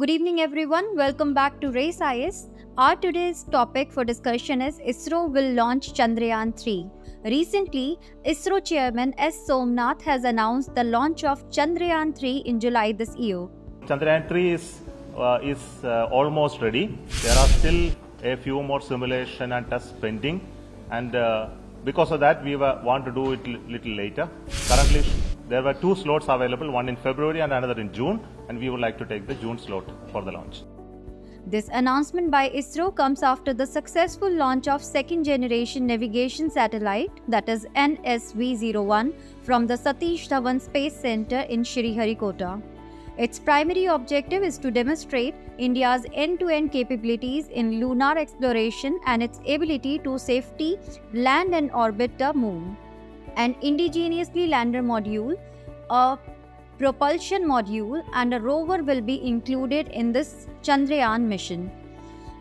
Good evening, everyone. Welcome back to Race IAS. Our today's topic for discussion is ISRO will launch Chandrayaan 3. Recently, ISRO chairman S. Somnath has announced the launch of Chandrayaan 3 in July this year. Chandrayaan 3 is, uh, is uh, almost ready. There are still a few more simulation and tests pending, and uh, because of that, we were, want to do it little later. Currently, there were two slots available, one in February and another in June, and we would like to take the June slot for the launch. This announcement by ISRO comes after the successful launch of second generation navigation satellite that is NVS-01 from the Satish Dhawan Space Center in Sriharikota. Its primary objective is to demonstrate India's end-to-end capabilities in lunar exploration and its ability to safely land and orbit the moon. An indigenously lander module, a propulsion module and a rover will be included in this Chandrayaan mission.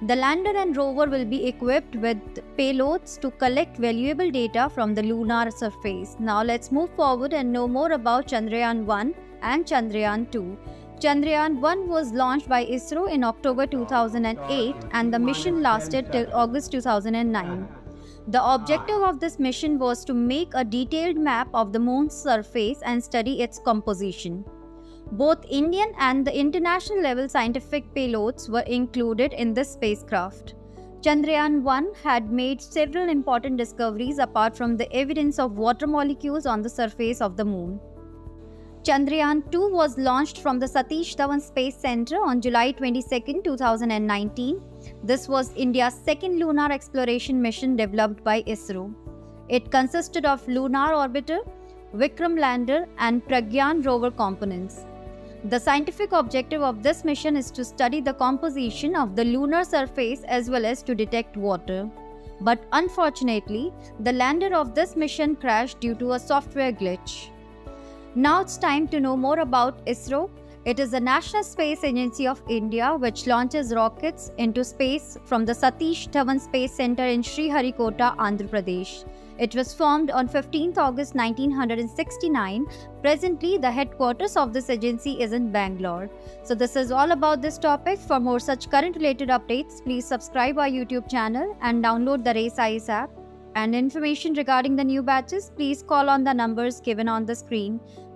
The lander and rover will be equipped with payloads to collect valuable data from the lunar surface. Now let's move forward and know more about Chandrayaan 1 and Chandrayaan 2. Chandrayaan 1 was launched by ISRO in October 2008 and the mission lasted till August 2009. The objective of this mission was to make a detailed map of the moon's surface and study its composition. Both Indian and the international level scientific payloads were included in this spacecraft. Chandrayaan 1 had made several important discoveries apart from the evidence of water molecules on the surface of the moon. Chandrayaan 2 was launched from the Satish Dhawan Space Center on July 22, 2019. This was India's second lunar exploration mission developed by ISRO. It consisted of Lunar Orbiter, Vikram Lander, and Pragyan rover components. The scientific objective of this mission is to study the composition of the lunar surface as well as to detect water. But unfortunately, the lander of this mission crashed due to a software glitch. Now it's time to know more about ISRO. It is the National Space Agency of India which launches rockets into space from the Satish Dhawan Space Center in Sriharikota, Andhra Pradesh. It was formed on 15 August 1969. Presently, the headquarters of this agency is in Bangalore. So this is all about this topic. For more such current related updates, please subscribe our YouTube channel and download the Race IAS app. And information regarding the new batches, please call on the numbers given on the screen.